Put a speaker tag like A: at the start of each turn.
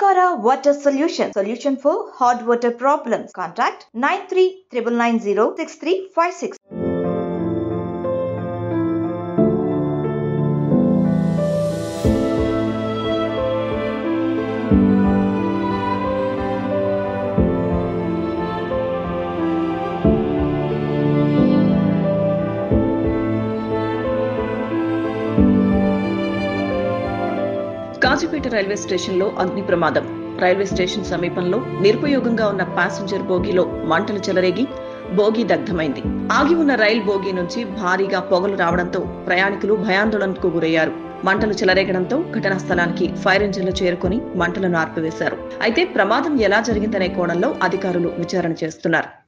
A: Omkara Water Solution. Solution for hot water problems. Contact 9399906356.
B: Kazipet railway స్టేషన్లో అగ్ని ప్రమాదం. Railway station సమీపంలో నిరుపయోగంగా ఉన్న ప్యాసింజర్ బోగిలో మంటలు చెలరేగి బోగి దగ్ధమైంది. ఆగి ఉన్న రైల్ బోగి నుంచి భారీగా పొగలు రావడంతో ప్రయాణికులు భయాందోళనకు గురయ్యారు. మంటలు చెలరేగడంతో ఘటనా స్థలానికి ఫైర్ ఇంజిన్లు చేరుకుని మంటలను ఆర్పివేశారు. అయితే ప్రమాదం ఎలా జరిగిందనే కోణంలో అధికారులు విచారణ చేస్తున్నారు.